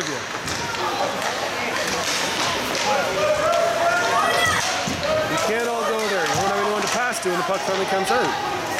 You. Can't all go there. You won't have anyone to pass to when the puck finally comes out.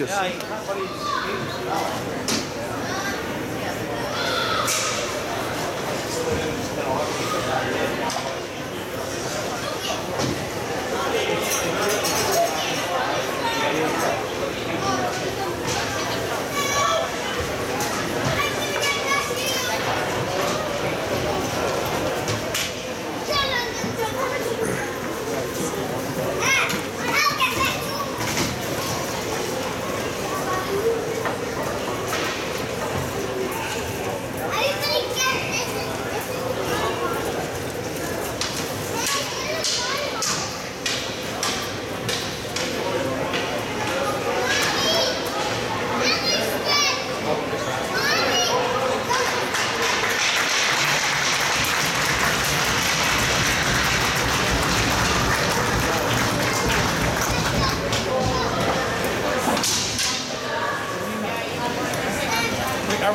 It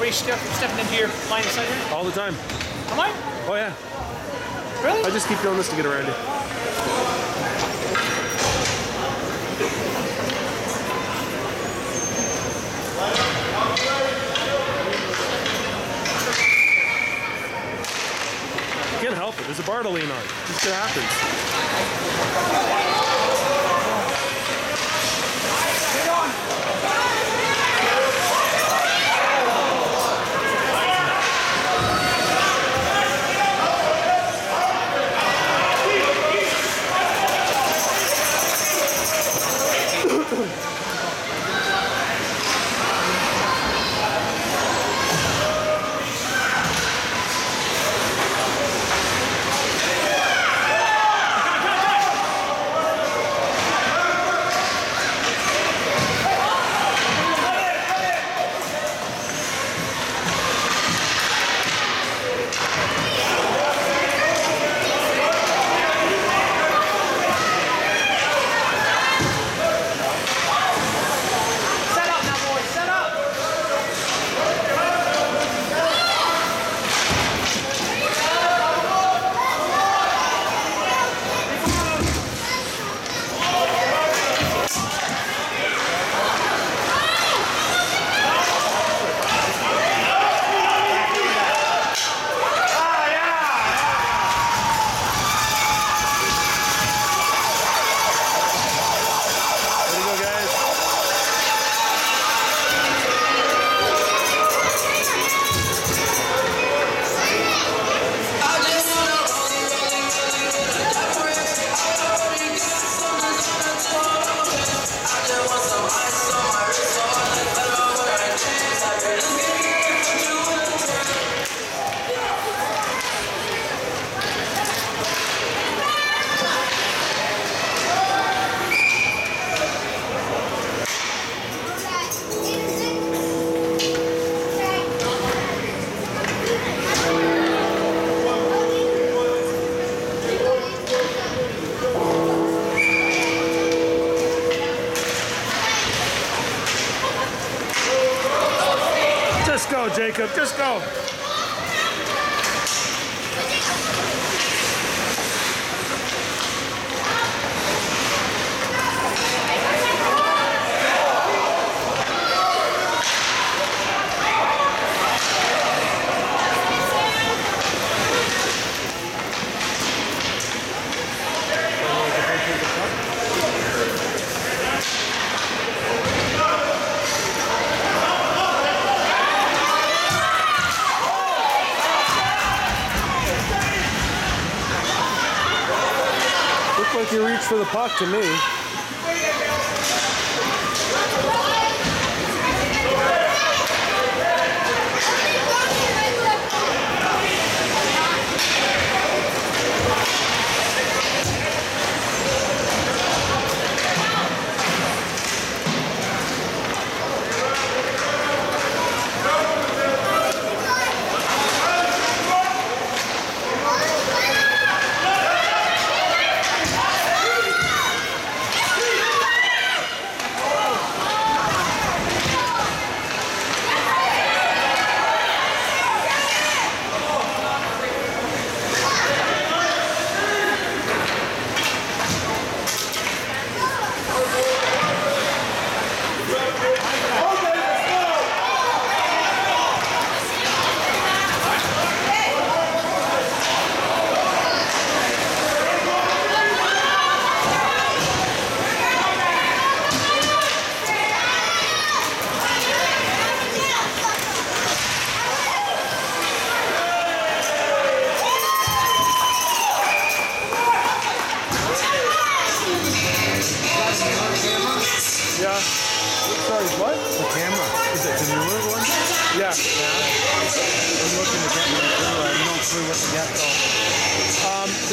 Are we step, stepping into your line of sight here? All the time. Am I? Oh yeah. Really? I just keep doing this to get around you. You can't help it. There's a bar to lean on. This shit happens. Puck to me.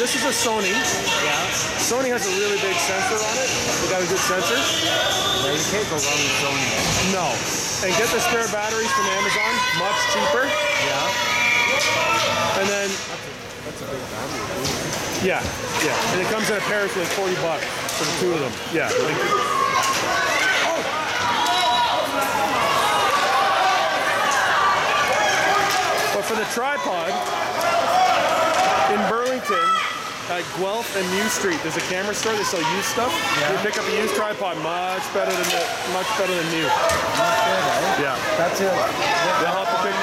This is a Sony. Yeah. Sony has a really big sensor on it. They got a good sensor. Well, you can't go wrong with Sony. No. And get the spare batteries from Amazon, much cheaper. Yeah. And then, That's a that's a big battery. yeah, yeah. And it comes in a pair for like 40 bucks for the two of them. Yeah. Like, But for the tripod, in Burlington, at Guelph and New Street, there's a camera store. They sell used stuff. Yeah. You pick up a used tripod, much better than the, much better than new. Eh? Yeah. That's it. They'll help you pick.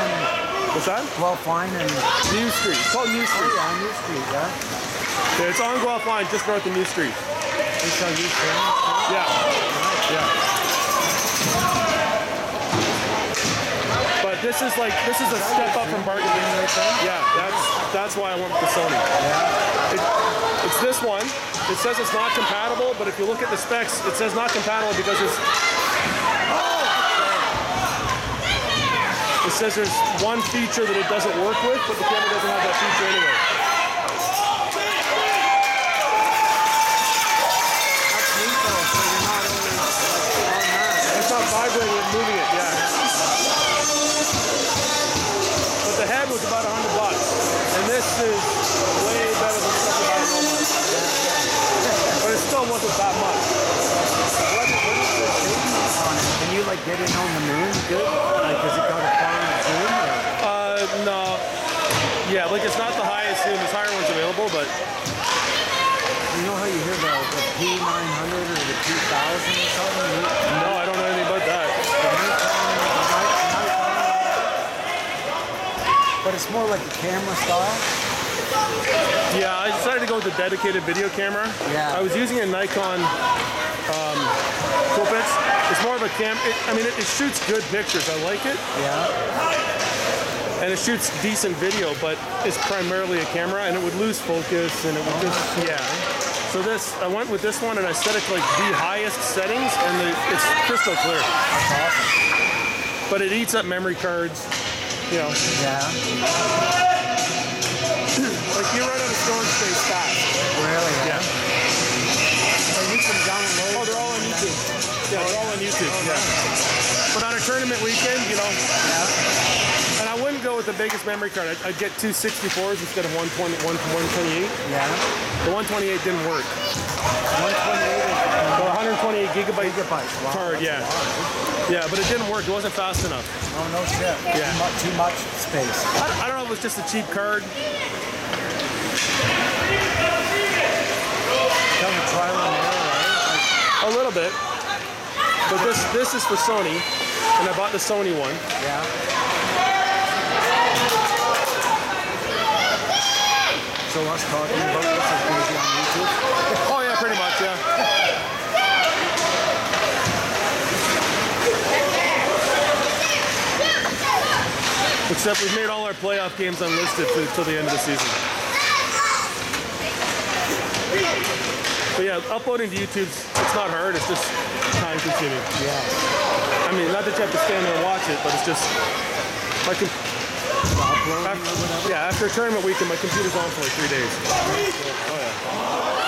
What's that? Well, fine and New Street. It's called New oh Street. yeah, New Street, yeah. Yeah, it's on Guelph Line, just north of New Street. They sell used cameras. Yeah. Yeah. This is like this is a step up from there. Yeah, that's that's why I went with the Sony. Yeah. It, it's this one. It says it's not compatible, but if you look at the specs, it says not compatible because it's. It says there's one feature that it doesn't work with, but the camera doesn't have that feature anyway. That's neat though, so you're not only like on that. It's not vibrating, it's moving it, yeah. This is way better than stuff buy at But it still wasn't that much. What, what is the on it? Can you like get in on the moon good? Like, does it got a fine zoom? Or? Uh, no. Yeah, like it's not the highest zoom. There's higher ones available, but You know how you hear the, the P900 or the 2000 or something? It's more like a camera style. Yeah, I decided to go with a dedicated video camera. Yeah. I was using a Nikon um, Coolpix. It's more of a cam. It, I mean, it, it shoots good pictures. I like it. Yeah. and it shoots decent video, but it's primarily a camera, and it would lose focus, and it would just yeah. So this, I went with this one, and I set it to like the highest settings, and the, it's crystal clear. That's awesome. But it eats up memory cards, you know. Yeah. Like you run out of storage space fast. Really? Yeah. So you can download. Oh, they're all on YouTube. Yeah, they're all on YouTube. Yeah. But on a tournament weekend, you know, Yeah. and I wouldn't go with the biggest memory card. I'd, I'd get two 64s instead of 120, 128. Yeah. The 128 didn't work. 128 The 128 gigabyte gigabytes. Wow, card, yeah. Yeah, but it didn't work. It wasn't fast enough. Oh no shit. Yeah. Too much, too much space. I, I don't know if it was just a cheap card. Kind of trial and error, right? A little bit. But this this is for Sony, and I bought the Sony one. Yeah. So us talking about this is going to be on YouTube. Oh yeah, pretty much, yeah. Except we've made all our playoff games unlisted until the end of the season. But yeah, uploading to YouTube, it's not hard. It's just time consuming. Yeah. I mean, not that you have to stand there and watch it, but it's just my com- after, yeah. After a tournament weekend, my computer's on for like three days. Oh yeah.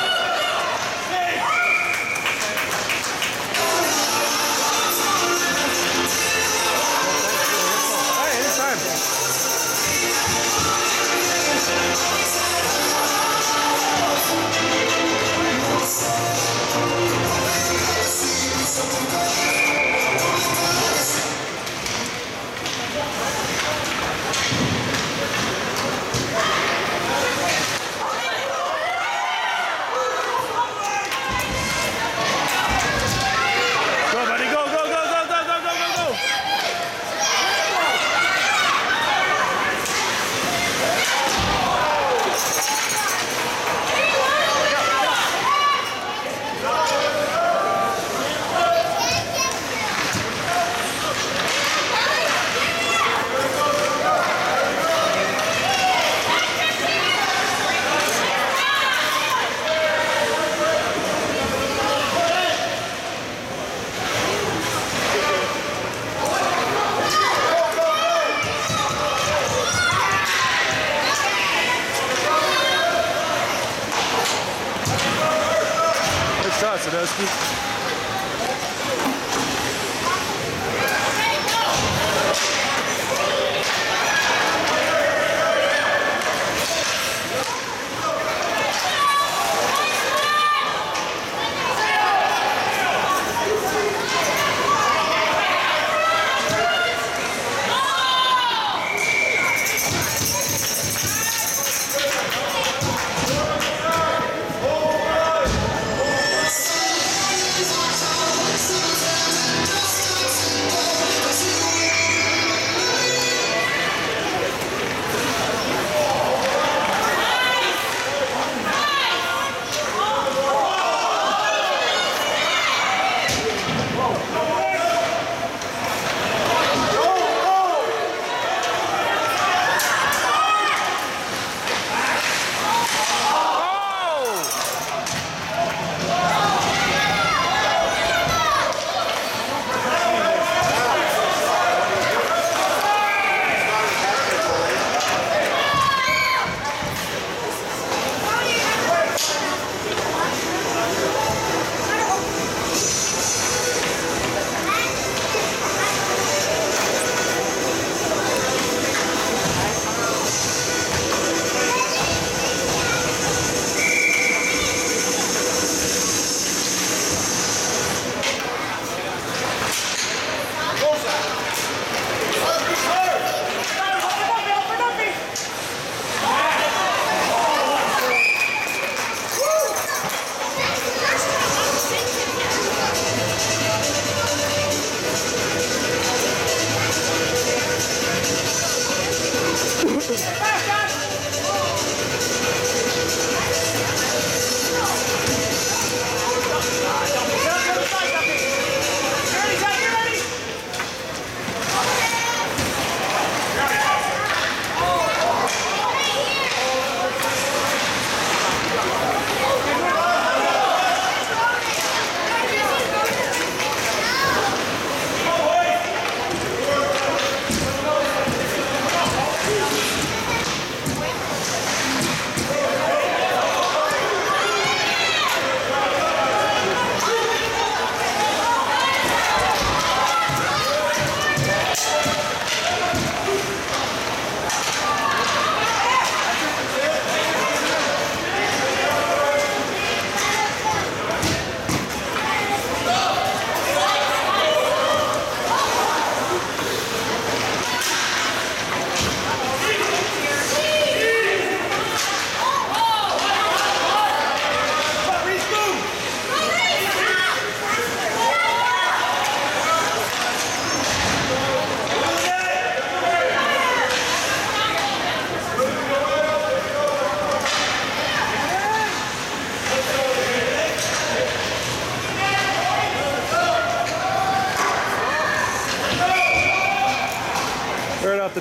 Sadowski.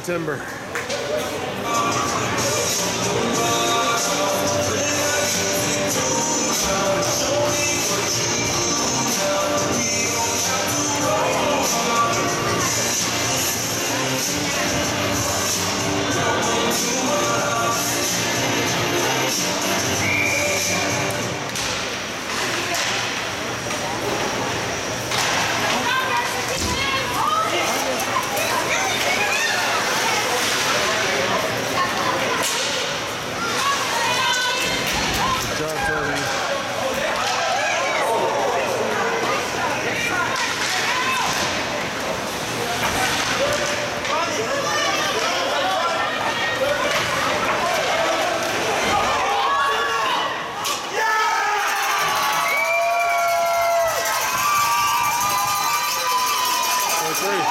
Right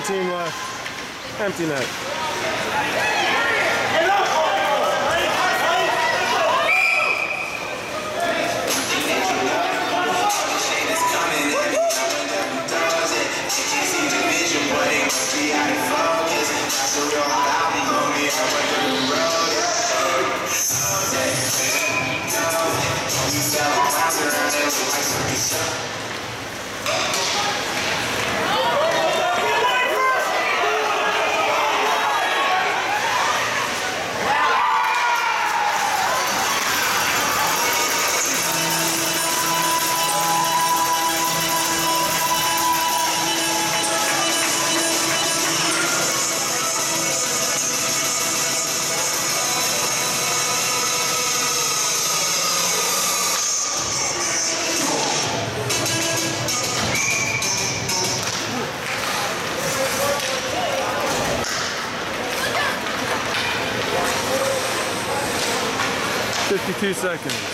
17 left. Empty net. Seconds.